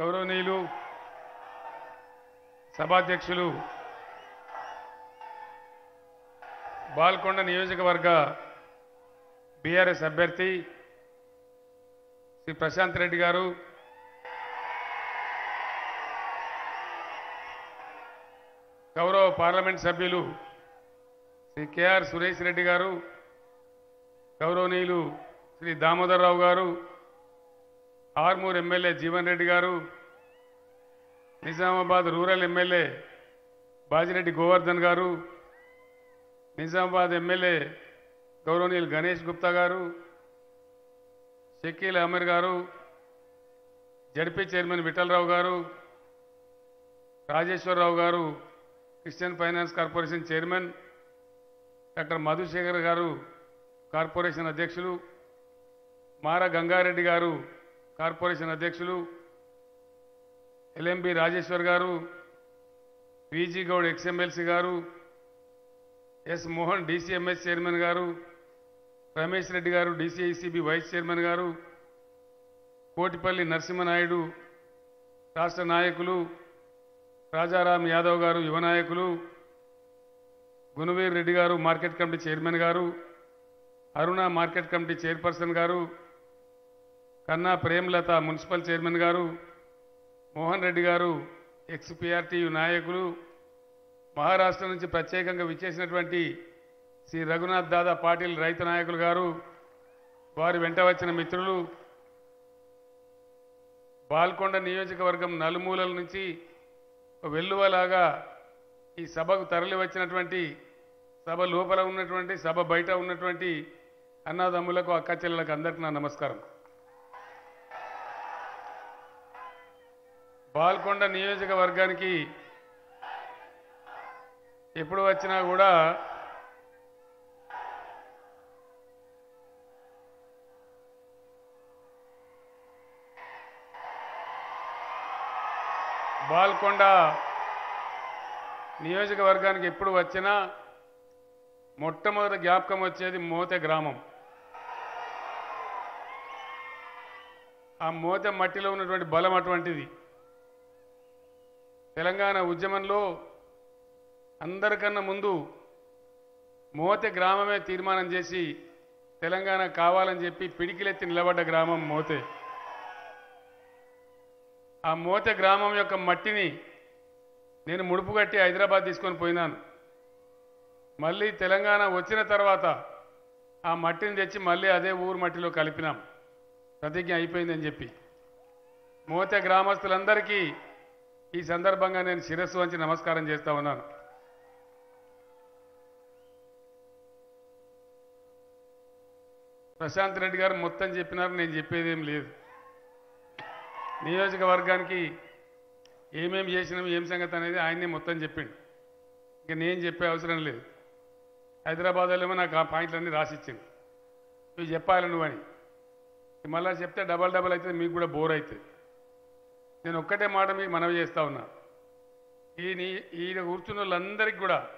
గౌరవనీయులు సభాధ్యక్షులు బాల్కొండ నియోజకవర్గ బీఆర్ఎస్ అభ్యర్థి శ్రీ ప్రశాంత్ రెడ్డి గారు గౌరవ పార్లమెంట్ సభ్యులు శ్రీ కేఆర్ సురేష్ రెడ్డి గారు గౌరవనీయులు శ్రీ దామోదరరావు గారు ఆర్మూర్ ఎమ్మెల్యే జీవన్ రెడ్డి గారు నిజామాబాద్ రూరల్ ఎమ్మెల్యే బాజిరెడ్డి గోవర్ధన్ గారు నిజామాబాద్ ఎమ్మెల్యే గౌరవనీయులు గణేష్ గుప్తా గారు షకీల్ అమీర్ గారు జడ్పీ చైర్మన్ విఠలరావు గారు రాజేశ్వరరావు గారు Christian finance corporation chairman doctor Madhusekhar గారు కార్పొరేషన్ అధ్యక్షులు మార గంగారెడ్డి గారు కార్పొరేషన్ అధ్యక్షులు LMB Rajeshwar garu PG Goud ex MLC garu S Mohan DCMS chairman garu Ramesh Reddy గారు డీసీఐసిబి వైస్ చైర్మన్ గారు కోటిపల్లి నరసింహనాయుడు రాష్ట్ర నాయకులు రాజారాం యాదవ్ గారు యువ నాయకులు గుణవీర్ రెడ్డి గారు మార్కెట్ కమిటీ చైర్మన్ గారు అరుణ మార్కెట్ కమిటీ చైర్పర్సన్ గారు కన్నా ప్రేమలత మున్సిపల్ చైర్మన్ గారు మోహన్ రెడ్డి గారు ఎక్స్పిఆర్టీయు నాయకులు మహారాష్ట్ర నుంచి ప్రత్యేకంగా విచ్చేసినటువంటి శ్రీ రఘునాథ్ దాదా పాటిల్ రైతు నాయకులు గారు వారి వెంట వచ్చిన మిత్రులు బాల్కొండ నియోజకవర్గం నలుమూలల నుంచి వెల్లువలాగా ఈ సభకు తరలి వచ్చినటువంటి సభ లోపల ఉన్నటువంటి సభ బయట ఉన్నటువంటి అన్నదమ్ములకు అక్క చెల్లెలకు అందరికీ నా నమస్కారం. బాల్కొండ నియోజకవర్గానికి ఎప్పుడు వచ్చినా కూడా బాల్కొండ నియోజకవర్గానికి ఎప్పుడు వచ్చినా మొట్టమొదటి జ్ఞాపకం వచ్చేది మోతె గ్రామం. ఆ మోతె మట్టిలో ఉన్నటువంటి బలం అటువంటిది. తెలంగాణ ఉద్యమంలో అందరికన్నా ముందు మోతె గ్రామమే తీర్మానం చేసి తెలంగాణ కావాలని చెప్పి పిడికిలెత్తి నిలబడ్డ గ్రామం మోతే. ఆ మోతె గ్రామం యొక్క మట్టిని నేను ముడుపు కట్టి హైదరాబాద్ తీసుకొని పోయినాను. మళ్ళీ తెలంగాణ వచ్చిన తర్వాత ఆ మట్టిని తెచ్చి మళ్ళీ అదే ఊరు మట్టిలో కలిపినాం. ప్రతిజ్ఞ అయిపోయిందని చెప్పి. మోతె గ్రామస్తులందరికీ ఈ సందర్భంగా నేను శిరస్సు వంచి నమస్కారం చేస్తా ఉన్నాను. ప్రశాంత్ రెడ్డి గారు మొత్తం చెప్పినారు నేను చెప్పేది ఏం లేదు. నియోజకవర్గానికి ఏమేమి చేసినాం ఏం సంగతి అనేది ఆయన్నే మొత్తం చెప్పిండు. ఇంకా నేను చెప్పే అవసరం లేదు. హైదరాబాద్లో ఏమో నాకు ఆ పాయింట్లన్నీ రాసిచ్చింది నువ్వు చెప్పాలి నువ్వని. మళ్ళీ చెప్తే డబల్ డబల్ అవుతుంది మీకు కూడా బోర్ అవుతుంది. నేను ఒక్కటే మాట మీకు మనవి చేస్తా ఉన్నా. ఈ ఈయన కూర్చున్న వాళ్ళందరికీ కూడా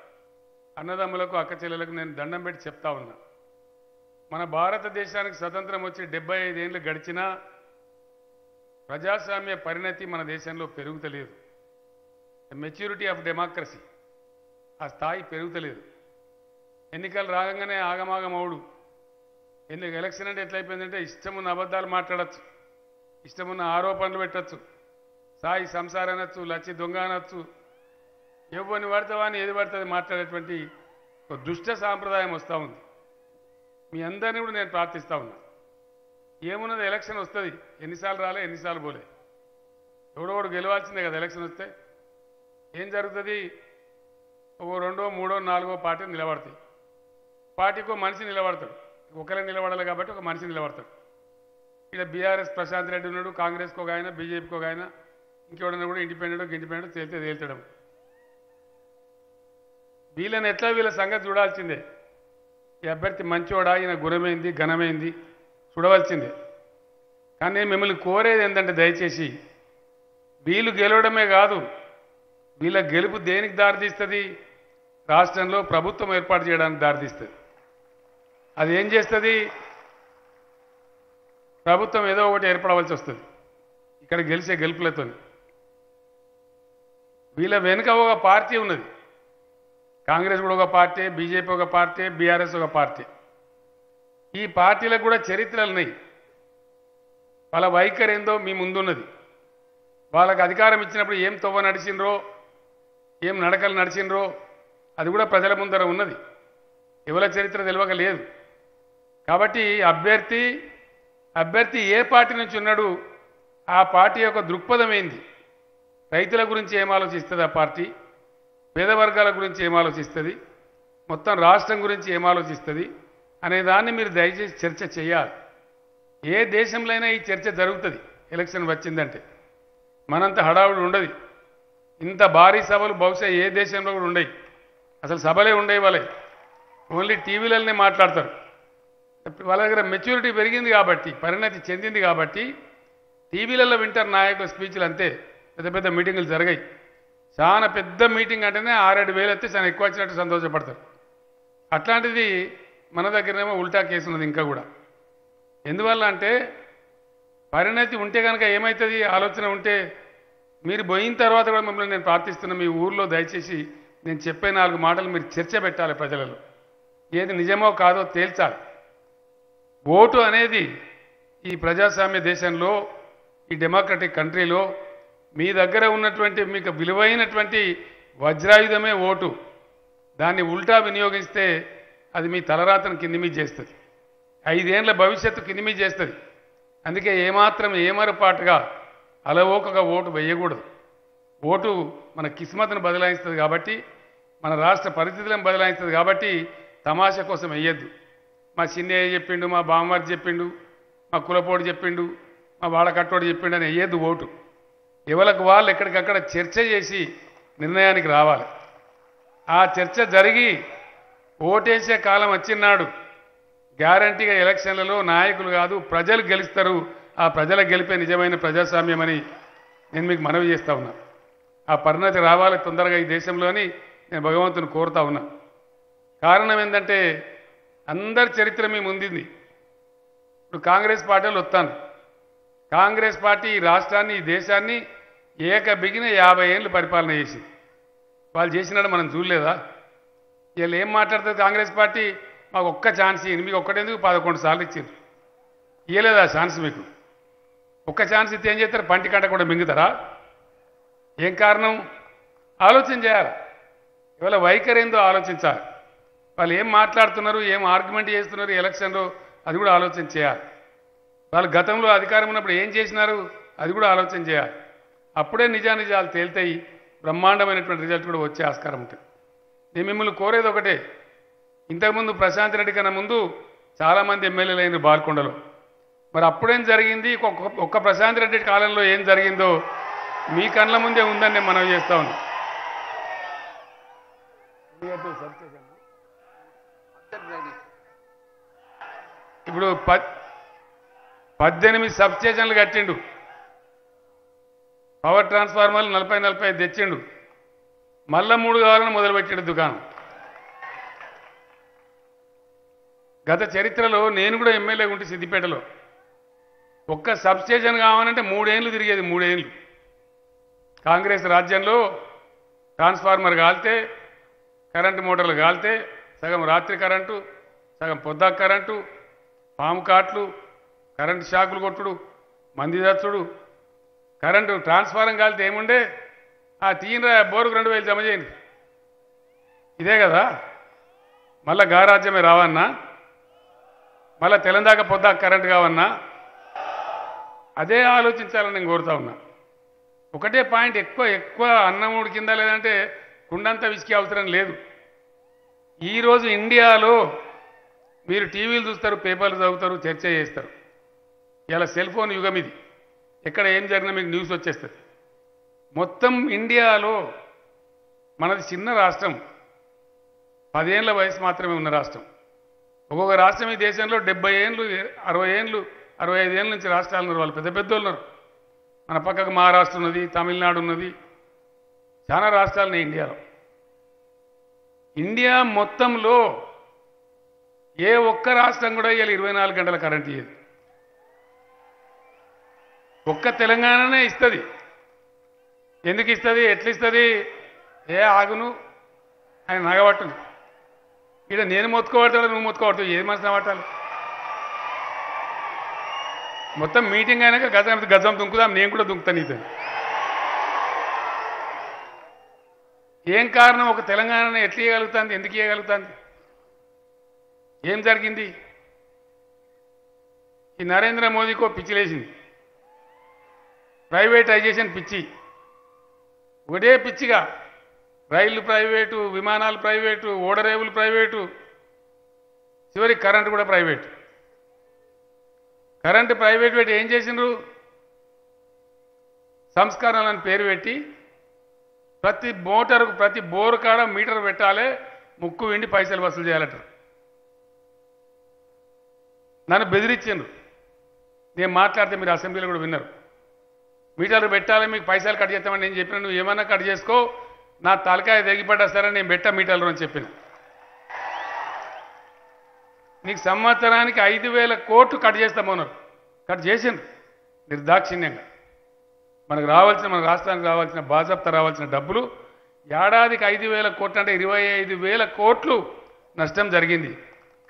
అన్నదమ్ములకు అక్క చెల్లెలకు నేను దండం పెట్టి చెప్తా ఉన్నా. మన భారతదేశానికి స్వతంత్రం వచ్చి డెబ్బై ఐదేళ్ళు గడిచినా ప్రజాస్వామ్య పరిణతి మన దేశంలో పెరుగుతలేదు. మెచ్యూరిటీ ఆఫ్ డెమోక్రసీ ఆ స్థాయి పెరుగుతలేదు. ఎన్నికలు రాగానే ఆగమాగమవుడు ఎన్ని ఎలక్షన్ అంటే ఎట్లయిపోయిందంటే ఇష్టమున్న అబద్ధాలు మాట్లాడచ్చు. ఇష్టమున్న ఆరోపణలు పెట్టచ్చు. సాయి సంసారం అనొచ్చు లచ్చి దొంగ అనొచ్చు ఎవరిని పడతావా ఏది పడుతుంది మాట్లాడేటువంటి ఒక దుష్ట సాంప్రదాయం వస్తూ ఉంది. మీ అందరినీ కూడా నేను ప్రార్థిస్తూ ఉన్నా. ఏమున్నది ఎలక్షన్ వస్తుంది? ఎన్నిసార్లు రాలే ఎన్నిసార్లు పోలే. ఎవడోడు గెలవాల్సిందే కదా ఎలక్షన్ వస్తే. ఏం జరుగుతుంది? ఓ రెండో మూడో నాలుగో పార్టీ నిలబడతాయి. పార్టీకో మనిషి నిలబడతాడు. ఒకరే నిలబడాలి కాబట్టి ఒక మనిషి నిలబడతాడు. ఇక్కడ బీఆర్ఎస్ ప్రశాంత్ రెడ్డి ఉన్నాడు కాంగ్రెస్కి ఒక ఆయన బీజేపీకి ఒక ఆయన. ఇంకెవడన్నా కూడా ఇండిపెండెంట్ ఇండిపెండెంట్ తేలితే తేల్చడం వీళ్ళని ఎట్లా వీళ్ళ సంగతి చూడాల్సిందే. ఈ అభ్యర్థి మంచోడా ఈయన గుణమైంది ఘనమైంది చూడవలసిందే. కానీ నేను మిమ్మల్ని కోరేది ఏంటంటే దయచేసి వీళ్ళు గెలవడమే కాదు వీళ్ళ గెలుపు దేనికి దారితీస్తుంది? రాష్ట్రంలో ప్రభుత్వం ఏర్పాటు చేయడానికి దారితీస్తుంది. అది ఏం చేస్తుంది? ప్రభుత్వం ఏదో ఒకటి ఏర్పడవలసి వస్తుంది. ఇక్కడ గెలిచే గెలుపులతో వీళ్ళ వెనుక ఒక పార్టీ ఉన్నది. కాంగ్రెస్ కూడా ఒక పార్టీ బీజేపీ ఒక పార్టీ బీఆర్ఎస్ ఒక పార్టీ. ఈ పార్టీలకు కూడా చరిత్రలు ఉన్నాయి. వాళ్ళ వైఖరి ఏందో మీ ముందున్నది. వాళ్ళకి అధికారం ఇచ్చినప్పుడు ఏం తవ్వ నడిచిండ్రో ఏం నడకలు నడిచిండ్రో అది కూడా ప్రజల ముందర ఉన్నది. ఎవరి చరిత్ర తెలియక లేదు. కాబట్టి అభ్యర్థి అభ్యర్థి ఏ పార్టీ నుంచి ఉన్నాడు ఆ పార్టీ యొక్క దృక్పథం ఏంది? రైతుల గురించి ఏం ఆలోచిస్తుంది ఆ పార్టీ? పేద వర్గాల గురించి ఏం ఆలోచిస్తుంది? మొత్తం రాష్ట్రం గురించి ఏం ఆలోచిస్తుంది? అనే దాన్ని మీరు దయచేసి చర్చ చేయాలి. ఏ దేశంలో అయినా ఈ చర్చ జరుగుతుంది ఎలక్షన్ వచ్చిందంటే. మనంత హడావుడి ఉండదు. ఇంత భారీ సభలు బహుశా ఏ దేశంలో కూడా ఉండవు అసలు సభలే ఉండేవి వాళ్ళే. ఓన్లీ టీవీలనే మాట్లాడతారు. వాళ్ళ దగ్గర మెచ్యూరిటీ పెరిగింది కాబట్టి పరిణతి చెందింది కాబట్టి టీవీలలో వింటారు నాయకుల స్పీచ్లు అంతే. పెద్ద పెద్ద మీటింగులు జరిగాయి. చాలా పెద్ద మీటింగ్ అంటేనే ఆరేడు వేలు అయితే చాలా ఎక్కువ వచ్చినట్టు సంతోషపడతారు. అట్లాంటిది మన దగ్గరేమో ఉల్టా కేసు ఉన్నది ఇంకా కూడా. ఎందువల్ల అంటే పరిణతి ఉంటే కనుక ఏమవుతుంది ఆలోచన ఉంటే మీరు పోయిన తర్వాత కూడా మిమ్మల్ని నేను ప్రార్థిస్తున్నా మీ ఊర్లో దయచేసి నేను చెప్పే నాలుగు మాటలు మీరు చర్చ పెట్టాలి ప్రజలలో. ఏది నిజమో కాదో తేల్చాలి. ఓటు అనేది ఈ ప్రజాస్వామ్య దేశంలో ఈ డెమోక్రటిక్ కంట్రీలో మీ దగ్గర ఉన్నటువంటి మీకు విలువైనటువంటి వజ్రాయుధమే ఓటు. దాన్ని ఉల్టా వినియోగిస్తే అది మీ తలరాతను కిందిమీ చేస్తుంది. ఐదేళ్ళ భవిష్యత్తు కిందిమీ చేస్తుంది. అందుకే ఏమాత్రం ఏమరపాటుగా అలవోకగా ఓటు వేయకూడదు. ఓటు మన కిస్మత్ను బదలాయిస్తుంది కాబట్టి మన రాష్ట్ర పరిస్థితులను బదలాయిస్తుంది కాబట్టి తమాషా కోసం వేయద్దు. మా చిన్నయ్య చెప్పిండు మా బామ్మవారు చెప్పిండు మా కులపోడు చెప్పిండు మా వాడకట్టోడు చెప్పిండు అని వేయద్దు ఓటు. ఎవరికి వాళ్ళు ఎక్కడికక్కడ చర్చ చేసి నిర్ణయానికి రావాలి. ఆ చర్చ జరిగి ఓటేసే కాలం వచ్చినాడు. గ్యారంటీగా ఎలక్షన్లలో నాయకులు కాదు ప్రజలు గెలుస్తారు. ఆ ప్రజల గెలిపే నిజమైన ప్రజాస్వామ్యమని నేను మీకు మనవి చేస్తూ ఉన్నా. ఆ పరిణతి రావాలి తొందరగా ఈ దేశంలోని నేను భగవంతుని కోరుతా ఉన్నా. కారణం ఏంటంటే అందరి చరిత్ర మీ ముందింది. ఇప్పుడు కాంగ్రెస్ పార్టీలు వస్తాను. కాంగ్రెస్ పార్టీ ఈ రాష్ట్రాన్ని ఈ దేశాన్ని ఏక బిగిన యాభై ఏళ్ళు పరిపాలన చేసింది వాళ్ళు చేసినట్టు మనం చూడలేదా? వీళ్ళు ఏం మాట్లాడుతుంది కాంగ్రెస్ పార్టీ? మాకు ఒక్క ఛాన్స్ ఇవ్వండి మీకు ఒక్కటేందుకు పదకొండు సార్లు ఇచ్చింది ఇవ్వలేదా ఛాన్స్ మీకు? ఒక్క ఛాన్స్ ఇస్తే ఏం చేస్తారు? పంటి కంట కూడా మింగుతారా? ఏం కారణం? ఆలోచన చేయాలి. ఇవాళ వైఖరి ఏందో ఆలోచించాలి. వాళ్ళు ఏం మాట్లాడుతున్నారు? ఏం ఆర్గ్యుమెంట్ చేస్తున్నారు? ఎలక్షన్లో అది కూడా ఆలోచన చేయాలి. వాళ్ళు గతంలో అధికారం ఉన్నప్పుడు ఏం చేసినారు? అది కూడా ఆలోచన చేయాలి. అప్పుడే నిజానిజాలు తేల్తాయి. బ్రహ్మాండమైనటువంటి రిజల్ట్ కూడా వచ్చే ఆస్కారం ఉంటుంది. నేను మిమ్మల్ని కోరేది ఒకటే. ఇంతకుముందు ప్రశాంత్ రెడ్డి కన్నా ముందు చాలామంది ఎమ్మెల్యేలు అయిన బాల్కొండలో. మరి అప్పుడేం జరిగింది? ఒక్క ప్రశాంత్ రెడ్డి కాలంలో ఏం జరిగిందో మీ కళ్ళ ముందే ఉందని నేను మనవి చేస్తా ఉన్నాను ఇప్పుడు పద్ పద్దెనిమిది సబ్ స్టేషన్లు కట్టిండు. పవర్ ట్రాన్స్ఫార్మర్లు నలభై నలభై ఐదు తెచ్చిండు. మళ్ళా మూడు కావాలని మొదలుపెట్టిండు దుకాణం. గత చరిత్రలో నేను కూడా ఎమ్మెల్యే ఉంటే సిద్దిపేటలో. ఒక్క సబ్ స్టేషన్ కావాలంటే మూడేళ్ళు తిరిగేది మూడేళ్ళు. కాంగ్రెస్ రాజ్యంలో ట్రాన్స్ఫార్మర్ కాలితే కరెంటు మోటార్లు కాలితే సగం రాత్రి కరెంటు సగం పొద్దాక కరెంటు పాము కాట్లు కరెంటు షాకులు కొట్టుడు మంది దచ్చుడు కరెంటు ట్రాన్స్ఫారం కాలితే ఏముండే? ఆ తీయన బోరుకు రెండు వేలు జమ చేయండి. ఇదే కదా? మళ్ళా గారాజ్యమే రావన్నా? మళ్ళా తెలంగాణ పొద్దా కరెంటు కావన్నా? అదే ఆలోచించాలని నేను కోరుతా ఉన్నా. ఒకటే పాయింట్ ఎక్కువ ఎక్కువ అన్నం ఉడికిందా లేదంటే కుండంతా విసికే అవసరం లేదు. ఈరోజు ఇండియాలో మీరు టీవీలు చూస్తారు పేపర్లు చదువుతారు చర్చ చేస్తారు. ఇలా సెల్ ఫోన్ యుగం ఇది. ఎక్కడ ఏం జరిగినా మీకు న్యూస్ వచ్చేస్తుంది. మొత్తం ఇండియాలో మనది చిన్న రాష్ట్రం. పదేళ్ళ వయసు మాత్రమే ఉన్న రాష్ట్రం. ఒక్కొక్క రాష్ట్రం ఈ దేశంలో డెబ్బై ఏళ్ళు అరవై ఏళ్ళు అరవై ఐదు ఏళ్ళ నుంచి రాష్ట్రాలు ఉన్నారు. వాళ్ళు పెద్ద పెద్ద ఉన్నారు. మన పక్కకు మహారాష్ట్ర ఉన్నది తమిళనాడు ఉన్నది. చాలా రాష్ట్రాలు ఉన్నాయి ఇండియాలో. ఇండియా మొత్తంలో ఏ ఒక్క రాష్ట్రం కూడా ఇవాళ ఇరవై నాలుగు గంటల కరెంట్ ఇయ్యేది. ఒక్క తెలంగాణనే ఇస్తుంది. ఎందుకు ఇస్తుంది? ఎట్లా ఇస్తుంది ఏ ఆగును? ఆయన నగబట్టును ఇక్కడ నేను మొత్తుకోబడతాడు నువ్వు మొత్తుకోబడతావు? ఏది మనసు పట్టాలి? మొత్తం మీటింగ్ అయినాక గజం గజం దుంకుదాం నేను కూడా దుంకుతాను నీతో ఏం కారణం? ఒక తెలంగాణ ఎట్లా ఇవ్వగలుగుతుంది ఎందుకు ఇవ్వగలుగుతుంది ఏం జరిగింది? ఈ నరేంద్ర మోదీకో పిచ్చిలేసింది. ప్రైవేటైజేషన్ పిచ్చి. ఒకటే పిచ్చిగా. రైళ్ళు ప్రైవేటు విమానాలు ప్రైవేటు ఓడరేవులు ప్రైవేటు చివరికి కరెంటు కూడా ప్రైవేటు. కరెంటు ప్రైవేట్ పెట్టి ఏం చేసిండ్రు? సంస్కరణలను పేరు పెట్టి ప్రతి మోటార్కు ప్రతి బోరు కాడ మీటర్ పెట్టాలి ముక్కు విండి పైసలు వసూలు చేయాలట నన్ను బెదిరించిండ్రు. నేను మాట్లాడితే మీరు అసెంబ్లీలో కూడా విన్నారు. మీటర్లు పెట్టాలి మీకు పైసలు కట్ చేస్తామని నేను చెప్పిన నువ్వు ఏమన్నా కట్ చేసుకో. నా తలకాయ తెగిపడ్డా సరే నేను పెట్టా మీటర్లు అని చెప్పిన. నీకు సంవత్సరానికి ఐదు వేల కోట్లు కట్ చేస్తామన్నారు కట్ చేసిండ్రు. నిర్దాక్షిణ్యంగా. మనకు రావాల్సిన మన రాష్ట్రానికి రావాల్సిన బాజప్త రావాల్సిన డబ్బులు ఏడాదికి ఐదు వేల కోట్లు అంటే ఇరవై ఐదు వేల కోట్లు నష్టం జరిగింది.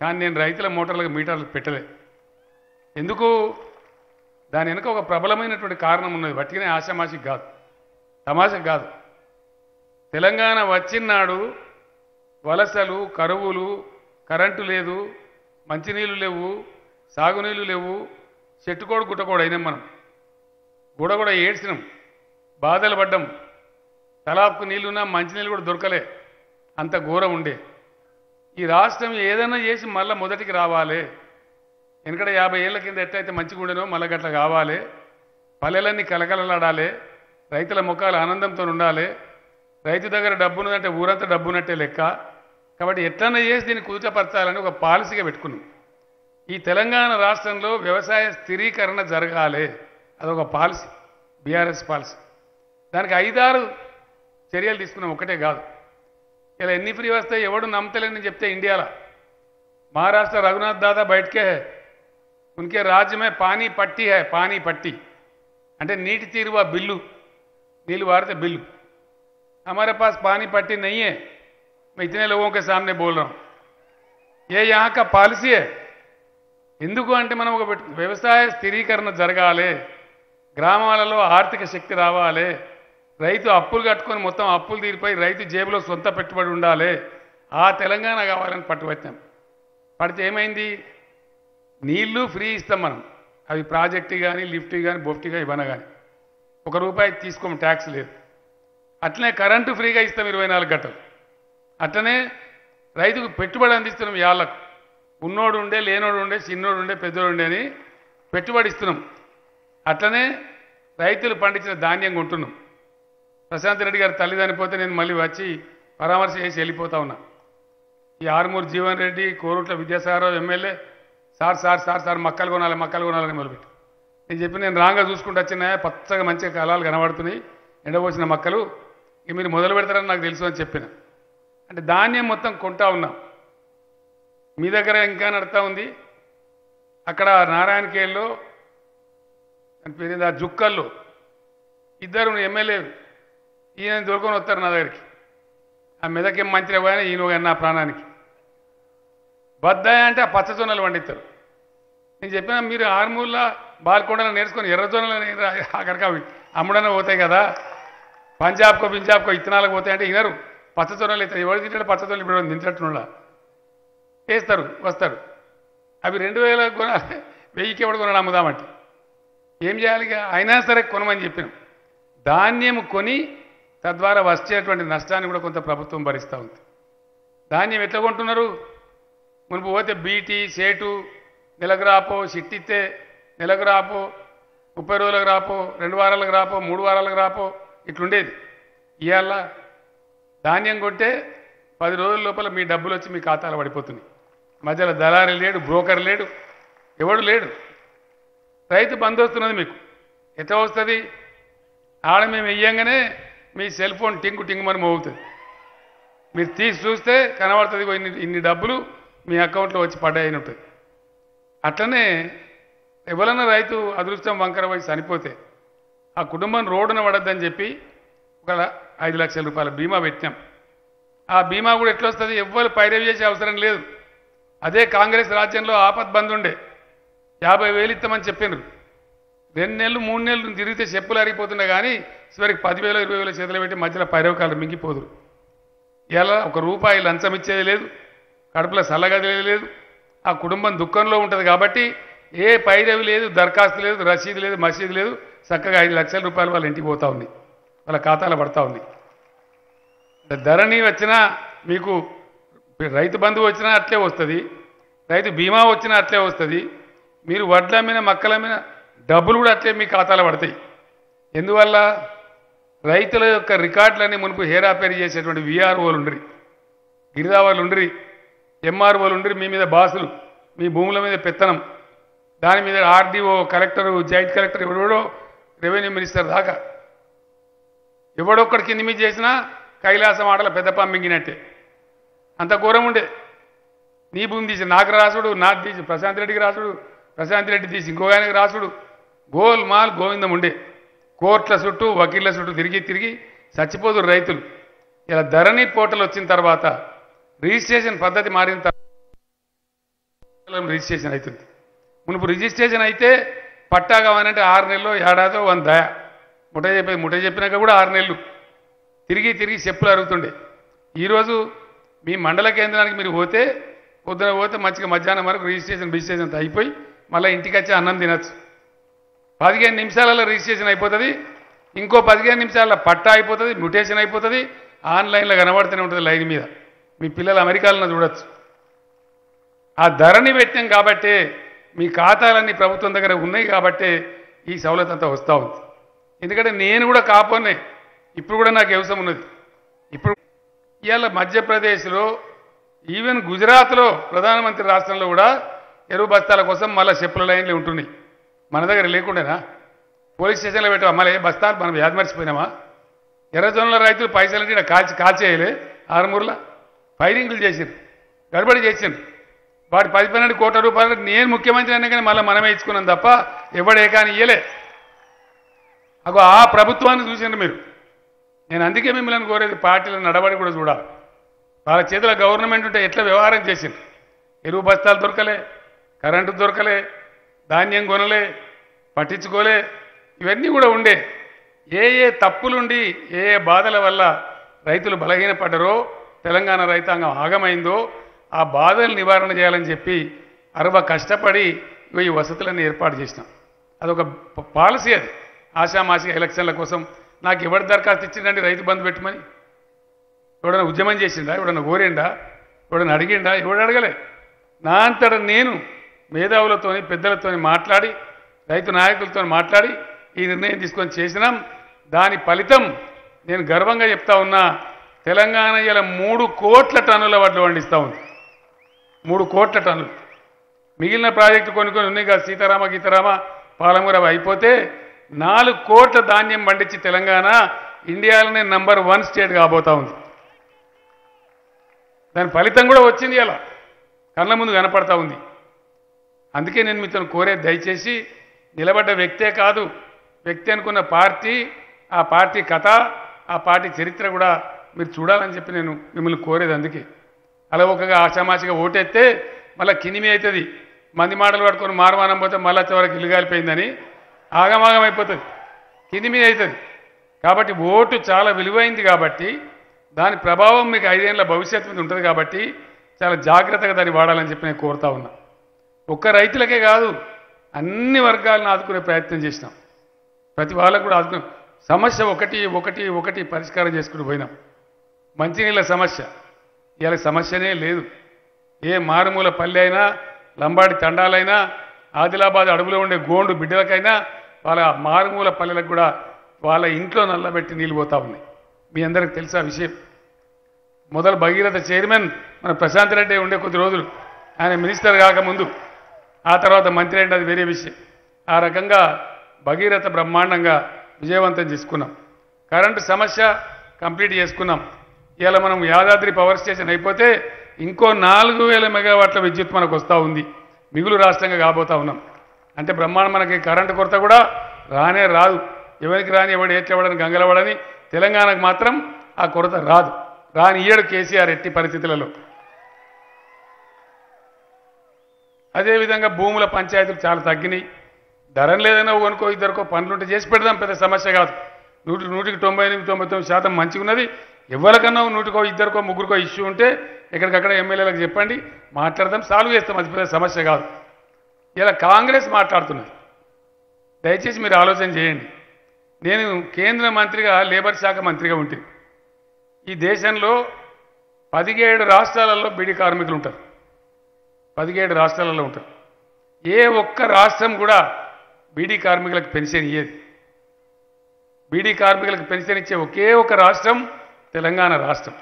కానీ నేను రైతుల మోటార్లకు మీటర్లు పెట్టలే. ఎందుకు? దాని వెనుక ఒక ప్రబలమైనటువంటి కారణం ఉన్నది. వట్టిగానే ఆశామాషికి కాదు. తమాషకు కాదు. తెలంగాణ వచ్చినాడు వలసలు కరువులు కరెంటు లేదు మంచినీళ్ళు లేవు సాగునీళ్ళు లేవు చెట్టుకోడు గుట్టకోడు అయినాం మనం. గూడ కూడా ఏడ్చినాం. బాధలు పడ్డాం. తలాపుకు నీళ్ళున్నా మంచినీళ్ళు కూడా దొరకలే. అంత ఘోరం ఉండే. ఈ రాష్ట్రం ఏదైనా చేసి మళ్ళీ మొదటికి రావాలి. ఎందుకంటే యాభై ఏళ్ళ కింద ఎట్టయితే మంచిగుండెనో మళ్ళీ గట్ల కావాలి. పల్లెలన్నీ కలకలలాడాలి. రైతుల ముఖాలు ఆనందంతో ఉండాలి. రైతు దగ్గర డబ్బున్నదంటే ఊరంతా డబ్బున్నట్టే లెక్క. కాబట్టి ఎట్లన్నా చేసి దీన్ని కుదుటపరచాలని ఒక పాలసీగా పెట్టుకున్నాం. ఈ తెలంగాణ రాష్ట్రంలో వ్యవసాయ స్థిరీకరణ జరగాలి. అదొక పాలసీ. BRS policy. దానికి ఐదారు చర్యలు తీసుకున్నాం. ఒకటే కాదు. ఇలా ఎన్ని ఫ్రీ వస్తాయి ఎవడు నమ్మతలేని చెప్తే ఇండియాలో. మహారాష్ట్ర రఘునాథ్ దాదా బయటకే उनके राज्य में पानी पट्टी है पानी पट्टी అంటే నీటి తీరువ బిల్లు నీళ్ళు వారితే బిల్లు हमारे पास पानी पट्टी नहीं है मैं इतने लोगों के सामने बोल रहा हूं ये यहाँ का పాలసీ है ఎందుకు అంటే మనం ఒక పెట్టు- వ్యవసాయ స్థిరీకరణ జరగాలి గ్రామాలలో ఆర్థిక శక్తి రావాలి రైతు అప్పులు కట్టుకొని మొత్తం అప్పులు తీరిపోయి రైతు జేబులో సొంత పెట్టుబడి ఉండాలి ఆ తెలంగాణ కావాలని పట్టుబట్టాం పడితే ఏమైంది నీళ్ళు ఫ్రీ ఇస్తాం మనం. అవి ప్రాజెక్టు కానీ లిఫ్ట్ కానీ బొఫ్ట్ కానీ ఇవ్వన కానీ ఒక రూపాయి తీసుకోము ట్యాక్స్ లేదు. అట్లనే కరెంటు ఫ్రీగా ఇస్తాం ఇరవై నాలుగు గంటలు. అట్లనే రైతుకు పెట్టుబడి అందిస్తున్నాం యాళ్ళకు. ఉన్నోడు ఉండే లేనోడు ఉండే చిన్నోడు ఉండే పెద్దోడు ఉండే అని పెట్టుబడి ఇస్తున్నాం. అట్లనే రైతులు పండించిన ధాన్యం కొంటున్నాం. ప్రశాంత్ రెడ్డి గారి తల్లి చనిపోతే నేను మళ్ళీ వచ్చి పరామర్శ చేసి వెళ్ళిపోతా ఉన్నా. ఈ Armoor Jeevan Reddy Koratla Vidyasagararao MLA sir sir sir sir మక్కలు కొనాలి మక్కలు కొనాలని మొదలుపెట్టి. నేను చెప్పి నేను రాంగా చూసుకుంటూ వచ్చిన పచ్చగా మంచిగా కళాలు కనబడుతున్నాయి ఎండబోసిన మక్కలు ఇక మీరు మొదలు పెడతారని నాకు తెలుసు అని చెప్పిన. అంటే ధాన్యం మొత్తం కొంటా ఉన్నాం. మీ దగ్గర ఇంకా నడుతూ ఉంది. అక్కడ నారాయణకేల్లో అని పేరు ఆ జుక్కల్లో ఇద్దరు ఎమ్మెల్యే ఈయన దొరుకుని వస్తారు నా దగ్గరికి. ఆ మెదకేం మంచిగా పోయినా ఈయన నా ప్రాణానికి. బద్దాయ అంటే ఆ పచ్చజొన్నలు పండిస్తారు నేను చెప్పిన మీరు ఆర్మూర్ల బాల్కొండలో నేర్చుకొని ఎర్ర అక్కడికి అవి అమ్ముడనే పోతాయి కదా. పంజాబ్కో పంజాబ్కో ఇత్తనాలకు పోతాయి అంటే వినరు పచ్చ ఇస్తారు ఎవరు తింటాడు పచ్చ ఇప్పుడు తింటట్టున్నా వేస్తారు వస్తారు. అవి రెండు వేల కొనాలి వెయ్యికి ఎవడు కొనడం అమ్ముదామంటే? ఏం చేయాలి ఇక? అయినా సరే కొనమని చెప్పినాం. ధాన్యం కొని తద్వారా వచ్చేటువంటి నష్టాన్ని కూడా కొంత ప్రభుత్వం భరిస్తూ ఉంది. ధాన్యం ఎట్లా కొంటున్నారు? మునుపు పోతే బీటీ సేటు నెలకు రాపో సిట్టిస్తే నెలకు రాపో ముప్పై రోజులకు రాపో రెండు వారాలకు రాపో మూడు వారాలకు రాపో ఇట్లుండేది. ఇవాళ ధాన్యం కొట్టే పది రోజుల లోపల మీ డబ్బులు వచ్చి మీ ఖాతాలో పడిపోతున్నాయి. మధ్యలో దళారి లేడు బ్రోకర్ లేడు ఎవడు లేడు. రైతు బంద్ వస్తున్నది మీకు. ఎట్లా వస్తుంది? ఆడ మేము వెయ్యంగానే మీ సెల్ ఫోన్ టింగు టింగుమని మోగుతుంది. మీరు తీసి చూస్తే కనబడుతుంది ఇన్ని ఇన్ని డబ్బులు మీ అకౌంట్లో వచ్చి పడ్డాయని ఉంటుంది అట్లనే ఎవరన్నా రైతు అదృష్టం వంకర వయసు చనిపోతే ఆ కుటుంబం రోడ్డున పడద్దని చెప్పి ఒక ఐదు లక్షల రూపాయల బీమా పెట్టినాం. ఆ బీమా కూడా ఎట్లా వస్తుంది ఎవ్వరు పైరవి చేసే అవసరం లేదు. అదే కాంగ్రెస్ రాజ్యంలో ఆపద్ బంద్ ఉండే. యాభై వేలు ఇస్తామని చెప్పినారు. రెండు నెలలు మూడు నెలలు తిరిగితే చెప్పులు అరిగిపోతున్నా కానీ చివరికి పదివేలు ఇరవై వేల చేతులు పెట్టి మధ్యలో పైరవకాలు మింగిపోదురు. ఇలా ఒక రూపాయి లంచం ఇచ్చేది లేదు. కడుపులో సల్లగదిలేదు ఆ కుటుంబం దుఃఖంలో ఉంటుంది కాబట్టి ఏ పైరవి లేదు దరఖాస్తు లేదు రసీదు లేదు మసీదు లేదు చక్కగా ఐదు లక్షల రూపాయలు వాళ్ళ ఇంటికి పోతా ఉంది. వాళ్ళ ఖాతాలో పడతా ఉంది. ధరణి వచ్చినా మీకు రైతు బంధువు వచ్చినా అట్లే వస్తుంది. రైతు బీమా వచ్చినా అట్లే వస్తుంది. మీరు వడ్ల మీద మక్కల మీద డబ్బులు కూడా అట్లే మీ ఖాతాలో పడతాయి. ఎందువల్ల? రైతుల యొక్క రికార్డులన్నీ మునుపు హేరాపేరు చేసేటువంటి విఆర్ఓలు ఉండ్రి. గిరిదావాళ్ళు ఉండ్రి. ఎంఆర్ఓలు ఉండి మీ మీద బాసులు. మీ భూముల మీద పెత్తనం. దాని మీద ఆర్డీఓ కలెక్టర్ జాయింట్ కలెక్టర్ ఎవడో రెవెన్యూ మినిస్టర్ దాకా. ఎవడొక్కడికి కింది చేసినా కైలాసం ఆటల పెద్ద పంపింగినట్టే అంత ఘోరం ఉండే. నీ భూమి తీసి నాకు రాసుడు నాకు తీసి ప్రశాంత్ రెడ్డికి రాసుడు ప్రశాంత్ రెడ్డి తీసి ఇంకో ఆయనకి రాసుడు. గోల్ మాల్ గోవిందం ఉండే. కోర్టుల చుట్టూ వకీళ్ళ చుట్టూ తిరిగి తిరిగి చచ్చిపోదురు రైతులు. ఇలా ధరణి పోటలు వచ్చిన తర్వాత రిజిస్ట్రేషన్ పద్ధతి మారిన తర్వాత రిజిస్ట్రేషన్ అవుతుంది. మునుపు రిజిస్ట్రేషన్ అయితే పట్టా కావాలంటే ఆరు నెలలు ఏడాదో వన్ దయ ముఠ చెప్పేది ముఠ చెప్పినాక కూడా ఆరు నెలలు. తిరిగి తిరిగి చెప్పులు అరుగుతుండే. ఈరోజు మీ మండల కేంద్రానికి మీరు పోతే పొద్దున పోతే మంచిగా మధ్యాహ్నం వరకు రిజిస్ట్రేషన్ రిజిస్ట్రేషన్ అయిపోయి మళ్ళీ ఇంటికి వచ్చి అన్నం తినచ్చు. పదిహేను నిమిషాలలో రిజిస్ట్రేషన్ అయిపోతుంది. ఇంకో పదిహేను నిమిషాల పట్టా అయిపోతుంది మ్యూటేషన్ అయిపోతుంది. ఆన్లైన్లో కనబడుతూనే ఉంటుంది లైన్ మీద. మీ పిల్లలు అమెరికాలను చూడొచ్చు. ఆ ధరని పెట్టాం కాబట్టే మీ ఖాతాలన్నీ ప్రభుత్వం దగ్గర ఉన్నాయి కాబట్టే ఈ సవలత్ అంతా వస్తూ ఉంది. ఎందుకంటే నేను కూడా కాపోనే. ఇప్పుడు కూడా నాకు వ్యవసాయం ఉన్నది. ఇప్పుడు ఇవాళ మధ్యప్రదేశ్లో ఈవెన్ గుజరాత్లో ప్రధానమంత్రి రాష్ట్రంలో కూడా ఎరువు బస్తాల కోసం మళ్ళీ చెప్పుల లైన్లు ఉంటున్నాయి. మన దగ్గర లేకుండానా? పోలీస్ స్టేషన్లో పెట్టాం మళ్ళీ బస్తాలు మనం వ్యాధి మర్చిపోయినామా? ఎర్రజొన్నల రైతులు పైసలు అంటే కాల్చి కాల్చేయలే. ఆరుమూరుల. ఫైరింగ్లు చేసింది గడబడి చేసింది వాటి పది పన్నెండు కోట్ల రూపాయలు నేను ముఖ్యమంత్రి అయినా కానీ మళ్ళీ మనమే ఇచ్చుకున్నాం తప్ప ఎవడే కానీ ఇయ్యలే. అగో ఆ ప్రభుత్వాన్ని చూసిండ్రు మీరు. నేను అందుకే మిమ్మల్ని కోరేది పార్టీల నడబడి కూడా చూడాలి. వాళ్ళ చేతిలో గవర్నమెంట్ ఉంటే ఎట్లా వ్యవహారం చేసింది ఎరువు బస్తాలు దొరకలే కరెంటు దొరకలే ధాన్యం కొనలే పట్టించుకోలే ఇవన్నీ కూడా ఉండే. ఏ ఏ తప్పులుండి ఏ ఏ బాధల వల్ల రైతులు బలహీనపడ్డరో తెలంగాణ రైతాంగం ఆగమైందో ఆ బాధలు నివారణ చేయాలని చెప్పి అరవ కష్టపడి ఈ వసతులన్నీ ఏర్పాటు చేసినాం. అదొక పాలసీ అది. ఆషామాషి ఎలక్షన్ల కోసం నాకు ఎవరి దరఖాస్తు ఇచ్చిందండి రైతు బంధు పెట్టమని? ఎవడన్నా ఉద్యమం చేసిండా? ఎవడన్నా కోరిండా? ఎవడన్నా అడిగిండా? ఎవడు అడగలే. నా అంతట నేను మేధావులతోని పెద్దలతోని మాట్లాడి రైతు నాయకులతో మాట్లాడి ఈ నిర్ణయం తీసుకొని చేసినాం. దాని ఫలితం నేను గర్వంగా చెప్తా ఉన్నా తెలంగాణ ఇలా మూడు కోట్ల టన్నుల వడ్లు పండిస్తూ ఉంది. మూడు కోట్ల టన్నులు. మిగిలిన ప్రాజెక్టు కొన్ని కొన్ని ఉన్నాయి కదా సీతారామ గీతారామ పాలమూర అయిపోతే నాలుగు కోట్ల ధాన్యం పండించి తెలంగాణ ఇండియాలోనే నంబర్ వన్ స్టేట్ కాబోతా ఉంది. దాని ఫలితం కూడా వచ్చింది అలా కళ్ళ ముందు కనపడతా ఉంది. అందుకే నేను మీతో కోరే దయచేసి నిలబడ్డ వ్యక్తే కాదు వ్యక్తి అనుకున్న పార్టీ ఆ పార్టీ కథ ఆ పార్టీ చరిత్ర కూడా మీరు చూడాలని చెప్పి నేను మిమ్మల్ని కోరేది అందుకే. అలా ఒకగా ఆచామాచిగా ఓటేస్తే మళ్ళీ కినిమి అవుతుంది. మంది మాటలు పట్టుకొని మారమానం పోతే మళ్ళీ చివరికి ఇల్లు కాలిపోయిందని ఆగమాగం అయిపోతుంది. కినిమి అవుతుంది. కాబట్టి ఓటు చాలా విలువైంది కాబట్టి దాని ప్రభావం మీకు ఐదేళ్ళ భవిష్యత్తు మీద ఉంటుంది కాబట్టి చాలా జాగ్రత్తగా దాన్ని వాడాలని చెప్పి నేను కోరుతా ఉన్నా. ఒక్క రైతులకే కాదు అన్ని వర్గాలను ఆదుకునే ప్రయత్నం చేసినాం. ప్రతి వాళ్ళకు కూడా ఆదుకునే సమస్య ఒకటి ఒకటి ఒకటి పరిష్కారం చేసుకుని పోయినాం. మంచినీళ్ళ సమస్య. ఇవాళ సమస్యనే లేదు. ఏ మారుమూల పల్లె అయినా లంబాడి తండాలైనా ఆదిలాబాద్ అడవిలో ఉండే గోండు బిడ్డలకైనా వాళ్ళ మారుమూల పల్లెలకు కూడా వాళ్ళ ఇంట్లో నల్లబెట్టి నీళ్ళు పోతా ఉన్నాయి. మీ అందరికి తెలుసా విషయం. మొదలు భగీరథ చైర్మన్ మన ప్రశాంత్ రెడ్డి ఉండే కొద్ది రోజులు. ఆయన మినిస్టర్ కాకముందు. ఆ తర్వాత మంత్రి అంటే అది వేరే విషయం. ఆ రకంగా భగీరథ బ్రహ్మాండంగా విజయవంతం చేసుకున్నాం. కరెంటు సమస్య కంప్లీట్ చేసుకున్నాం. ఇలా మనం యాదాద్రి పవర్ స్టేషన్ అయిపోతే ఇంకో నాలుగు వేల మెగావాట్ల విద్యుత్ మనకు వస్తూ ఉంది. మిగులు రాష్ట్రంగా కాబోతా ఉన్నాం. అంటే బ్రహ్మాండం మనకి కరెంటు కొరత కూడా రానే రాదు. ఎవరికి రాని ఎవడు ఏట్లవాడని గంగలవాడని తెలంగాణకు మాత్రం ఆ కొరత రాదు. రాని ఈయడు కేసీఆర్ ఎట్టి పరిస్థితులలో. అదేవిధంగా భూముల పంచాయతీలు చాలా తగ్గినాయి. ధరం లేదన్నా కొనుక్కో ఇద్దరికో పనులుంటే చేసి పెడదాం పెద్ద సమస్య కాదు. నూటి నూటికి తొంభై ఎనిమిది తొంభై తొమ్మిది శాతం మంచిగా ఉన్నది ఎవరికన్నా నూటికో ఇద్దరికో ముగ్గురికో ఇష్యూ ఉంటే ఎక్కడికక్కడ ఎమ్మెల్యేలకు చెప్పండి మాట్లాడదాం సాల్వ్ చేస్తాం అది పెద్ద సమస్య కాదు. ఇలా కాంగ్రెస్ మాట్లాడుతున్నది. దయచేసి మీరు ఆలోచన చేయండి. నేను కేంద్ర మంత్రిగా లేబర్ శాఖ మంత్రిగా ఉంటే ఈ దేశంలో పదిహేడు రాష్ట్రాలలో బీడీ కార్మికులు ఉంటారు. పదిహేడు రాష్ట్రాలలో ఉంటారు. ఏ ఒక్క రాష్ట్రం కూడా బీడీ కార్మికులకు పెన్షన్ ఇయ్యేది. బీడీ కార్మికులకు పెన్షన్ ఇచ్చే ఒకే ఒక రాష్ట్రం తెలంగాణ రాష్ట్రం.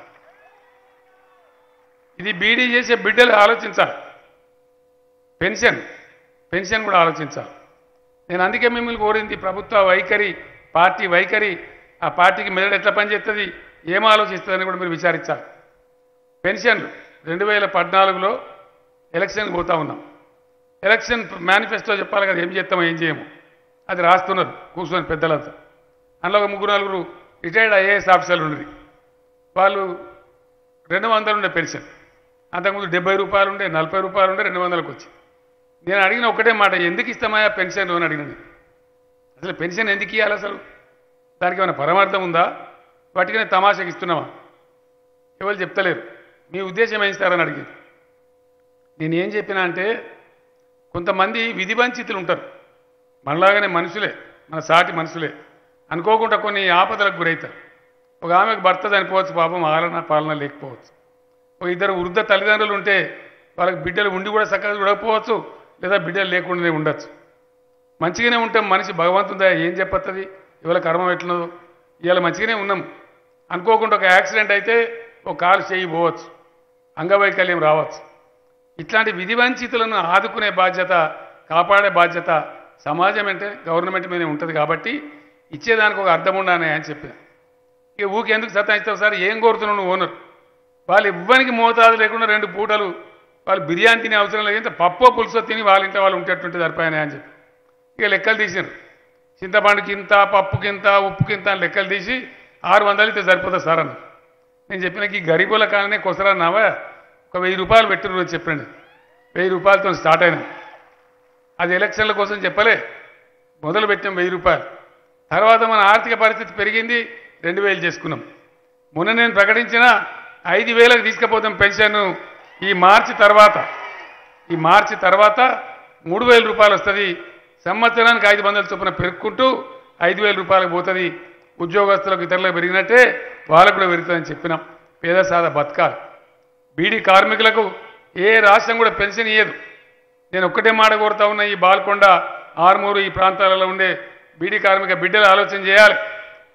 ఇది బీడీ చేసే బిడ్డలు ఆలోచించాలి. పెన్షన్ పెన్షన్ కూడా ఆలోచించాలి. నేను అందుకే మిమ్మల్ని కోరింది ప్రభుత్వ వైఖరి పార్టీ వైఖరి ఆ పార్టీకి మెదడు ఎట్లా పనిచేస్తుంది ఏం ఆలోచిస్తుందని కూడా మీరు విచారించాలి. పెన్షన్లు రెండు వేల పద్నాలుగులో ఎలక్షన్కి పోతా ఉన్నాం. ఎలక్షన్ మేనిఫెస్టో చెప్పాలి కదా ఏం చేస్తామో ఏం చేయము. అది రాస్తున్నారు కూర్చొని పెద్దలంతా. అందులో ఒక ముగ్గురు నలుగురు రిటైర్డ్ ఐఏఎస్ ఆఫీసర్లు ఉన్నది వాళ్ళు రెండు వందలు ఉండే పెన్షన్. అంతకుముందు డెబ్బై రూపాయలు ఉండే నలభై రూపాయలు ఉండే రెండు వందలకు వచ్చి నేను అడిగిన ఒకటే మాట ఎందుకు ఇస్తామయ్యా పెన్షన్? అని అడిగినాను అసలు పెన్షన్ ఎందుకు ఇవ్వాలి అసలు? దానికి ఏమైనా పరమార్థం ఉందా? వాటికి తమాషకి ఇస్తున్నావా? ఎవరు చెప్తలేరు. మీ ఉద్దేశం ఏం ఇస్తారని అడిగింది. నేను ఏం చెప్పినా అంటే కొంతమంది విధి వంచితులు ఉంటారు. మనలాగానే మనుషులే మన సాటి మనుషులే. అనుకోకుండా కొన్ని ఆపదలకు గురవుతారు ఒక ఆమెకు భర్త చనిపోవచ్చు పాపం ఆలన పాలన లేకపోవచ్చు. ఒక ఇద్దరు వృద్ధ తల్లిదండ్రులు ఉంటే వాళ్ళకి బిడ్డలు ఉండి కూడా చక్కగా చూడకపోవచ్చు లేదా బిడ్డలు లేకుండానే ఉండొచ్చు. మంచిగానే ఉంటాం మనిషి భగవంతుందా ఏం చెప్పత్తది? ఇవాళ కర్మం ఎట్లనో ఇవాళ మంచిగానే ఉన్నాం. అనుకోకుండా ఒక యాక్సిడెంట్ అయితే ఒక కాలు చేయి పోవచ్చు అంగవైకల్యం రావచ్చు. ఇట్లాంటి విధివంచితులను ఆదుకునే బాధ్యత కాపాడే బాధ్యత సమాజం అంటే గవర్నమెంట్ మీద ఉంటుంది కాబట్టి ఇచ్చేదానికి ఒక అర్థం ఉండాలి అని చెప్పాను. ఊకి ఎందుకు సతాయిస్తావు సార్? ఏం కోరుతున్నావు నువ్వు ఓనర్? వాళ్ళు ఇవ్వనికి మోతాదు లేకుండా రెండు పూటలు వాళ్ళు బిర్యానీ తినే అవసరం లేదు పప్పు పప్పో పులుసో తిని వాళ్ళ ఇంట్లో వాళ్ళు ఉంటేటుంటే సరిపోయినాయి అని చెప్పి. ఇక లెక్కలు తీసినారు. చింతపండుకి ఇంత పప్పుకి ఇంత ఉప్పుకి ఇంత అని లెక్కలు తీసి ఆరు వందలు ఇస్తే సరిపోతుంది సార్ అన్న. నేను చెప్పిన ఈ గరీబుల కాలనే కొసరన్నావా? ఒక వెయ్యి రూపాయలు పెట్టిన చెప్పండి. వెయ్యి రూపాయలతో స్టార్ట్ అయినా. అది ఎలక్షన్ల కోసం చెప్పలే. మొదలు పెట్టాం వెయ్యి రూపాయలు. తర్వాత మన ఆర్థిక పరిస్థితి పెరిగింది. రెండు వేలు చేసుకున్నాం. మొన్న నేను ప్రకటించిన ఐదు వేలకు తీసుకుపోతాం పెన్షన్ ఈ మార్చి తర్వాత. ఈ మార్చి తర్వాత మూడు వేల రూపాయలు వస్తుంది. సంవత్సరానికి ఐదు వందల చొప్పున పెరుక్కుంటూ ఐదు వేల రూపాయలకు పోతుంది. ఉద్యోగస్తులకు ఇతరులకు పెరిగినట్టే వాళ్ళకు కూడా పెరుగుతుందని చెప్పినాం. పేద సాద బతకాలి. బీడీ కార్మికులకు ఏ రాష్ట్రం కూడా పెన్షన్ ఇయ్యదు. నేను ఒక్కటే మాట కోరుతా ఉన్నా ఈ బాల్కొండ ఆర్మూరు ఈ ప్రాంతాలలో ఉండే బీడీ కార్మిక బిడ్డలు ఆలోచన చేయాలి.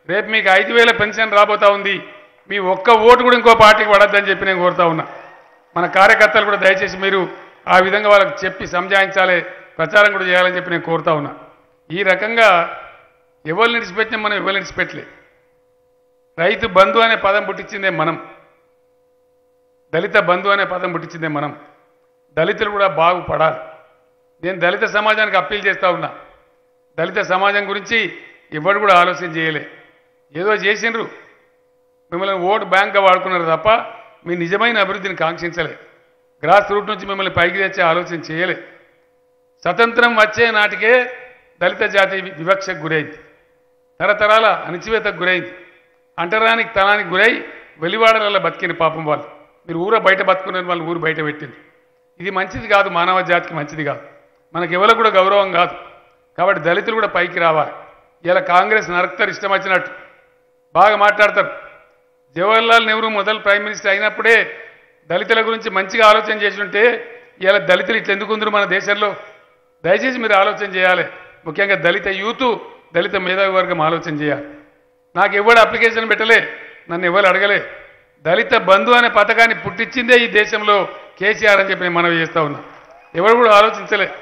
రేపు మీకు ఐదు వేల పెన్షన్ రాబోతా ఉంది. మీ ఒక్క ఓటు కూడా ఇంకో పార్టీకి పడద్దని చెప్పి నేను కోరుతా ఉన్నా. మన కార్యకర్తలు కూడా దయచేసి మీరు ఆ విధంగా వాళ్ళకి చెప్పి సంజాయించాలి ప్రచారం కూడా చేయాలని చెప్పి నేను కోరుతా ఉన్నా. ఈ రకంగా ఎవరు నిడిచిపెట్టినా మనం ఎవరు నిడిచిపెట్టలే రైతు బంధు అనే పదం పుట్టించిందే మనం. దళిత బంధు అనే పదం పుట్టించిందే మనం. దళితులు కూడా బాగుపడాలి. నేను దళిత సమాజానికి అప్పీల్ చేస్తా ఉన్నా. దళిత సమాజం గురించి ఎవరు కూడా ఆలోచన చేయలే. ఏదో చేసిండ్రు. మిమ్మల్ని ఓటు బ్యాంక్గా వాడుకున్నారు తప్ప మీ నిజమైన అభివృద్ధిని కాంక్షించలే. గ్రాస్ రూట్ నుంచి మిమ్మల్ని పైకి తెచ్చే ఆలోచన చేయలే. స్వతంత్రం వచ్చే నాటికే దళిత జాతి వివక్షకు గురైంది. తరతరాల అణిచివేతకు గురైంది. అంటరానికి తనానికి గురై వెలివాడలలో బతికిన పాపం వాళ్ళు. మీరు ఊర బయట బతుకునే వాళ్ళు ఊరు బయట పెట్టింది ఇది మంచిది కాదు మానవ జాతికి మంచిది కాదు. మనకి ఎవరికి కూడా గౌరవం కాదు. కాబట్టి దళితులు కూడా పైకి రావాలి. ఇలా కాంగ్రెస్ నరక్తరు ఇష్టం వచ్చినట్టు. బాగా మాట్లాడతారు. జవహర్లాల్ నెహ్రూ మొదలు ప్రైమ్ మినిస్టర్ అయినప్పుడే దళితుల గురించి మంచిగా ఆలోచన చేసి ఉంటే ఇలా దళితులు ఇట్లా ఉందరు మన దేశంలో? దయచేసి మీరు ఆలోచన చేయాలి. ముఖ్యంగా దళిత యూత్ దళిత మేధావి వర్గం ఆలోచన చేయాలి. నాకు ఎవడు అప్లికేషన్ పెట్టలే నన్ను ఎవరు అడగలే. దళిత బంధు అనే పథకాన్ని పుట్టించిందే ఈ దేశంలో కేసీఆర్ అని చెప్పి నేను మనవి చేస్తా ఉన్నా. ఎవరు కూడా ఆలోచించలే.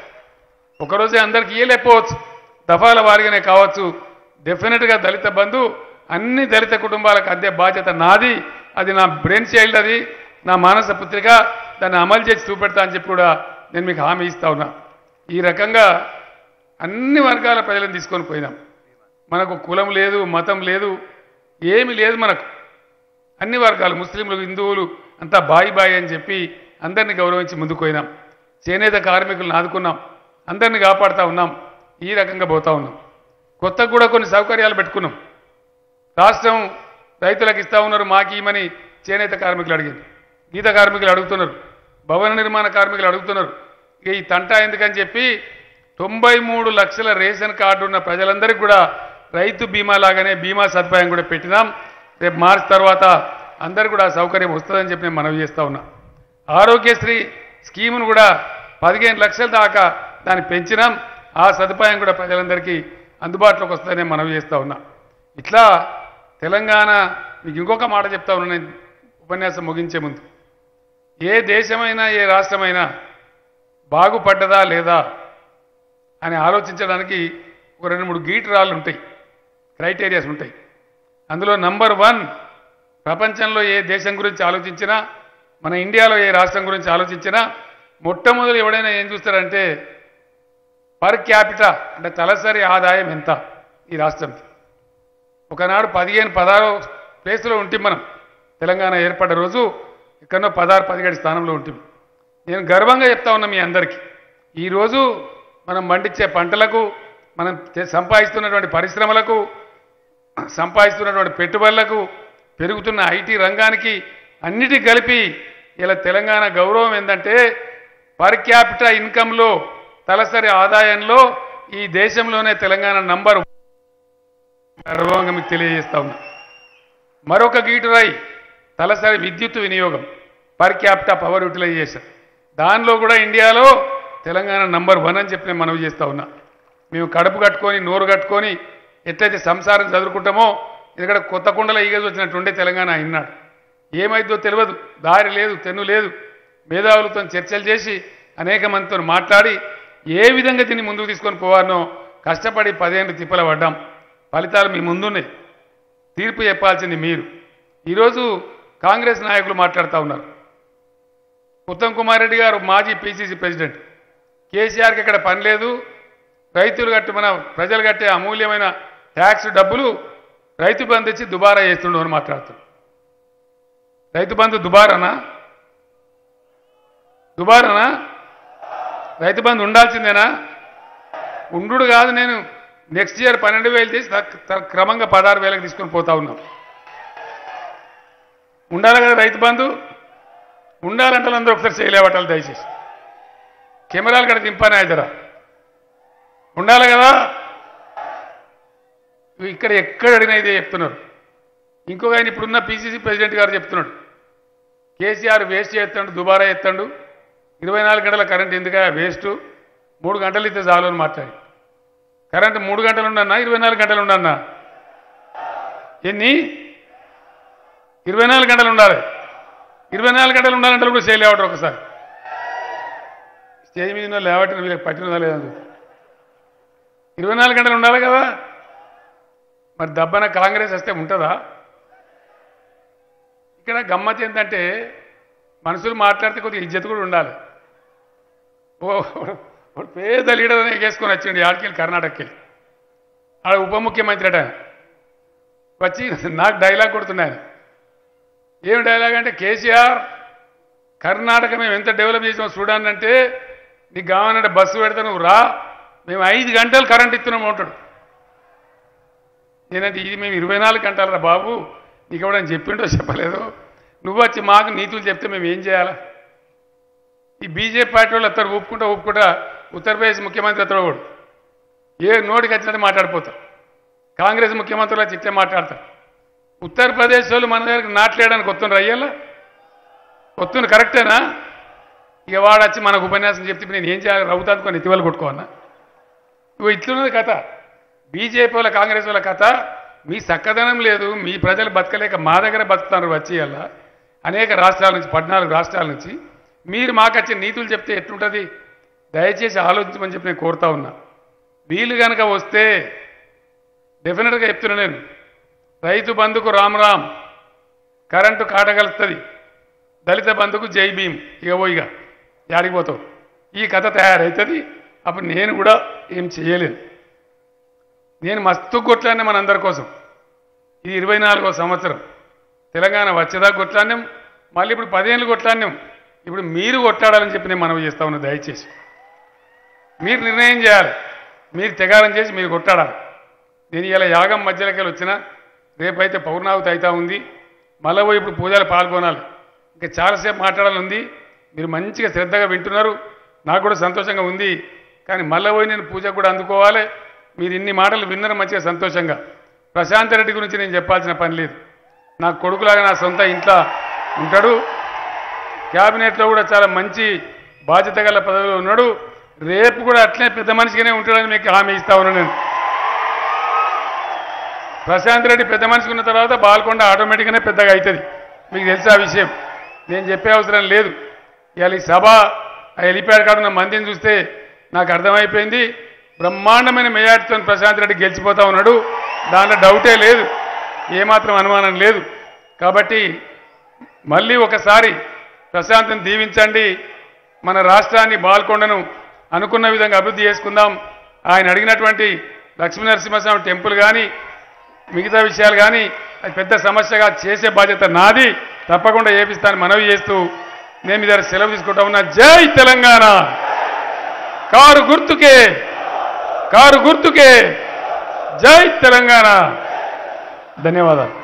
ఒకరోజే అందరికి ఇయ్యలేకపోవచ్చు. దఫాల వారిగానే కావచ్చు. డెఫినెట్గా దళిత బంధు అన్ని దళిత కుటుంబాలకు అందే బాధ్యత నాది. అది నా బ్రెయిన్ చైల్డ్ అది నా మానస పుత్రిక. దాన్ని అమలు చేసి చూపెడతా అని చెప్పి కూడా నేను మీకు హామీ ఇస్తా ఉన్నా. ఈ రకంగా అన్ని వర్గాల ప్రజలను తీసుకొని పోయినాం. మనకు కులం లేదు మతం లేదు ఏమి లేదు మనకు. అన్ని వర్గాలు ముస్లింలు హిందువులు అంతా బాయి బాయి అని చెప్పి అందరినీ గౌరవించి ముందుకు పోయినాం. చేనేత కార్మికులను ఆదుకున్నాం. అందరిని కాపాడుతూ ఉన్నాం. ఈ రకంగా పోతా ఉన్నాం. కొత్తగా కూడా కొన్ని సౌకర్యాలు పెట్టుకున్నాం. రాష్ట్రం రైతులకు ఇస్తా ఉన్నారు మాకీమని చేనేత కార్మికులు అడిగింది గీత కార్మికులు అడుగుతున్నారు భవన నిర్మాణ కార్మికులు అడుగుతున్నారు ఇక ఈ తంటా ఎందుకని చెప్పి తొంభై మూడు లక్షల రేషన్ కార్డు ఉన్న ప్రజలందరికీ కూడా రైతు బీమా లాగానే బీమా సదుపాయం కూడా పెట్టినాం. రేపు మార్చి తర్వాత అందరు కూడా సౌకర్యం వస్తుందని చెప్పి నేను మనవి చేస్తూ ఉన్నా. ఆరోగ్యశ్రీ స్కీమును కూడా పదిహేను లక్షల దాకా దాన్ని పెంచినాం. ఆ సదుపాయం కూడా ప్రజలందరికీ అందుబాటులోకి వస్తుందని మనవి చేస్తా ఉన్నా. ఇట్లా తెలంగాణ మీకు ఇంకొక మాట చెప్తా ఉన్నా నేను ఉపన్యాసం ముగించే ముందు. ఏ దేశమైనా ఏ రాష్ట్రమైనా బాగుపడ్డదా లేదా అని ఆలోచించడానికి ఒక రెండు మూడు గీటరాళ్ళు ఉంటాయి క్రైటీరియాస్ ఉంటాయి. అందులో నంబర్ వన్ ప్రపంచంలో ఏ దేశం గురించి ఆలోచించినా మన ఇండియాలో ఏ రాష్ట్రం గురించి ఆలోచించినా మొట్టమొదటి ఎవడైనా ఏం చూస్తారంటే పర్ క్యాపిటా అంటే తలసరి ఆదాయం ఎంత ఈ రాష్ట్రంకి? ఒకనాడు పదిహేను పదహారు ప్లేస్లో ఉంటాం మనం. తెలంగాణ ఏర్పడ్డ రోజు ఎక్కడో పదహారు పదిహేడు స్థానంలో ఉంటాం. నేను గర్వంగా చెప్తా ఉన్నా మీ అందరికీ. ఈరోజు మనం పండించే పంటలకు మనం సంపాదిస్తున్నటువంటి పరిశ్రమలకు సంపాదిస్తున్నటువంటి పెట్టుబడులకు పెరుగుతున్న ఐటీ రంగానికి అన్నిటి కలిపి ఇలా తెలంగాణ గౌరవం ఏంటంటే పర్ క్యాపిటల్ ఇన్కంలో తలసరి ఆదాయంలో ఈ దేశంలోనే తెలంగాణ నంబర్ గర్వంగా మీకు తెలియజేస్తా ఉన్నా. మరొక గీటురాయి తలసరి విద్యుత్ వినియోగం పర్ క్యాపిటా పవర్ యూటిలైజేషన్. దానిలో కూడా ఇండియాలో తెలంగాణ నంబర్ వన్ అని చెప్పి నేను మనవి చేస్తా ఉన్నా. మేము కడుపు కట్టుకొని నోరు కట్టుకొని ఎట్లయితే సంసారం చదువుకుంటామో ఇక్కడ కొత్త కుండల ఈగలు వచ్చినట్టుండే తెలంగాణ అయినాడు ఏమైందో తెలియదు దారి లేదు తెన్ను లేదు. మేధావులతో చర్చలు చేసి అనేక మందితో మాట్లాడి ఏ విధంగా దీన్ని ముందుకు తీసుకొని పోవాలనో కష్టపడి పదేళ్ళు తిప్పల పడ్డాం. ఫలితాలు మీ ముందున్నాయి. తీర్పు చెప్పాల్సింది మీరు. ఈరోజు కాంగ్రెస్ నాయకులు మాట్లాడుతూ ఉన్నారు. ఉత్తమ్ కుమార్ రెడ్డి గారు మాజీ పీసీసీ ప్రెసిడెంట్. కేసీఆర్కి ఇక్కడ పని లేదు. రైతులు కట్టి మన ప్రజలు కట్టే అమూల్యమైన ట్యాక్స్ డబ్బులు రైతు బంధు ఇచ్చి దుబారా చేస్తుండు అని మాట్లాడుతున్నారు. రైతు బంధు దుబారానా? దుబారానా? రైతు బంధు ఉండాల్సిందేనా? ఉండు కాదు నేను నెక్స్ట్ ఇయర్ పన్నెండు వేలు తీసి క్రమంగా పదహారు వేలకు తీసుకొని పోతా ఉన్నాం. ఉండాలి కదా రైతు బంధు? ఉండాలంటే అందరూ ఒకసారి చేయలేవటాలు దయచేసి. కెమెరాలు కూడా దింపాను ఇద్దరా? ఉండాలి కదా? ఇక్కడ ఎక్కడ అడిగినా ఇదే చెప్తున్నారు. ఇంకొక ఆయన ఇప్పుడున్న పీసీసీ ప్రెసిడెంట్ గారు చెప్తున్నాడు. కేసీఆర్ వేస్ట్ చేస్తాడు దుబారా ఎత్తాడు. ఇరవై నాలుగు గంటల కరెంట్ ఎందుక వేస్ట్. మూడు గంటలు ఇస్తే చాలు అని మాట్లాడి. కరెంట్ మూడు గంటలు ఉండన్నా ఇరవై నాలుగు గంటలు ఉండన్నా ఎన్ని? ఇరవై నాలుగు గంటలు ఉండాలి. ఇరవై నాలుగు గంటలు ఉండాలంటే కూడా చేయలేవటం ఒకసారి. స్టేజ్ మీద లేవటం వీళ్ళకి పట్టినదా లేదని ఇరవై నాలుగు గంటలు ఉండాలి కదా? మరి దబ్బన కాంగ్రెస్ వస్తే ఉంటుందా? ఇక్కడ గమ్మత్ ఏంటంటే మనుషులు మాట్లాడితే కొద్దిగా ఇజ్జత్ కూడా ఉండాలి. ఓ వాడు పేద లీడర్ అని ఎగేసుకొని వచ్చిండు ఆడికెళ్ళి కర్ణాటకకి. ఆడ ఉప ముఖ్యమంత్రి అట. వచ్చి నాకు డైలాగ్ కొడుతున్నాను ఏం డైలాగ్ అంటే కేసీఆర్ కర్ణాటక మేము ఎంత డెవలప్ చేసామో చూడండి అంటే నీకు కావాలంటే బస్సు పెడతా నువ్వు రా మేము ఐదు గంటలు కరెంట్ ఇస్తున్నాము అంటాడు. నేనంటే ఇది మేము ఇరవై నాలుగు గంటలరా బాబు నీకు ఎవడని చెప్పిండో చెప్పలేదు. నువ్వు వచ్చి మాకు నీతులు చెప్తే మేము ఏం చేయాలా? ఈ బీజేపీ పార్టీ వాళ్ళు అత్తరు ఒప్పుకుంటా ఒప్పుకుంటా ఉత్తరప్రదేశ్ ముఖ్యమంత్రి అతడు ఏ నోటికి వచ్చినట్టు మాట్లాడిపోతారు. కాంగ్రెస్ ముఖ్యమంత్రులు వచ్చి ఇట్లే మాట్లాడతారు. ఉత్తరప్రదేశ్ వాళ్ళు మన దగ్గరికి నాట్లేయడానికి వస్తున్నారు అయ్యేలా వస్తున్న కరెక్టేనా? ఇక వాడు వచ్చి మనకు ఉపన్యాసం చెప్తే నేను ఏం చేయాలి? రవ్వుతానుకొని ఇటీవల కొట్టుకోవన్నా నువ్వు ఇట్లున్నది కథ. బీజేపీ వాళ్ళ కాంగ్రెస్ వాళ్ళ కథ. మీ చక్కదనం లేదు. మీ ప్రజలు బతకలేక మా దగ్గర బతుకుతారు వచ్చి అనేక రాష్ట్రాల నుంచి పద్నాలుగు రాష్ట్రాల నుంచి. మీరు మాకు వచ్చిన నీతులు చెప్తే ఎట్లుంటుంది? దయచేసి ఆలోచించమని చెప్పి నేను కోరుతా ఉన్నా. వీలు కనుక వస్తే డెఫినెట్గా చెప్తున్నా నేను. రైతు బంధుకు రామ్ రామ్ కరెంటు కాటగలుస్తుంది దళిత బంధుకు జై భీమ్ ఇక పోయిగా ఈ కథ తయారవుతుంది అప్పుడు నేను కూడా ఏం చేయలేదు నేను మస్తు కొట్లాడినా మనందరి కోసం. ఇది ఇరవై నాలుగో సంవత్సరం. తెలంగాణ వచ్చేదాకా కొట్లాడినాం. మళ్ళీ ఇప్పుడు పదేళ్ళు కొట్లాడినాం. ఇప్పుడు మీరు కొట్లాడాలని చెప్పి నేను మనవి చేస్తా ఉన్నా దయచేసి. మీరు నిర్ణయం చేయాలి. మీరు తెగారం చేసి మీరు కొట్టాడాలి. నేను ఇలా యాగం మధ్యలోకి వచ్చినా వచ్చిన రేపైతే పౌర్ణావతి అవుతా ఉంది. మళ్ళీ పోయి ఇప్పుడు పూజలు పాల్గొనాలి. ఇంకా చాలాసేపు మాట్లాడాలని ఉంది. మీరు మంచిగా శ్రద్ధగా వింటున్నారు. నాకు కూడా సంతోషంగా ఉంది. కానీ మళ్ళీ పోయి నేను పూజ కూడా అందుకోవాలి. మీరు ఇన్ని మాటలు విన్నారు మంచిగా సంతోషంగా. ప్రశాంత్ రెడ్డి గురించి నేను చెప్పాల్సిన పని లేదు. నా కొడుకులాగా నా సొంత ఇంట్లో ఉంటాడు. క్యాబినెట్లో కూడా చాలా మంచి బాధ్యత గల పదవిలో ఉన్నాడు. రేపు కూడా అట్లే పెద్ద మనిషిగానే ఉంటాడని మీకు హామీ ఇస్తా ఉన్నాను నేను. ప్రశాంత్ రెడ్డి పెద్ద మనిషి ఉన్న తర్వాత బాల్కొండ ఆటోమేటిక్గానే పెద్దగా అవుతుంది. మీకు తెలుసు ఆ విషయం. నేను చెప్పే అవసరం లేదు. ఇవాళ ఈ సభ ఆ హెలిప్యాడ్ కాడ ఉన్న మందిని చూస్తే నాకు అర్థమైపోయింది. బ్రహ్మాండమైన మెజార్టీతో ప్రశాంత్ రెడ్డి గెలిచిపోతా ఉన్నాడు. దాంట్లో డౌటే లేదు. ఏమాత్రం అనుమానం లేదు. కాబట్టి మళ్ళీ ఒకసారి ప్రశాంత్ని దీవించండి. మన రాష్ట్రాన్ని బాల్కొండను అనుకున్న విధంగా అభివృద్ధి చేసుకుందాం. ఆయన అడిగినటువంటి లక్ష్మీ నరసింహస్వామి టెంపుల్ కానీ మిగతా విషయాలు కానీ అది పెద్ద సమస్యగా చేసే బాధ్యత నాది. తప్పకుండా ఏపిస్తాను మనవి చేస్తూ నేను మీ దగ్గర సెలవు తీసుకుంటా ఉన్నా. జై తెలంగాణ! కారు గుర్తుకే కారు గుర్తుకే. జై తెలంగాణ! ధన్యవాదాలు.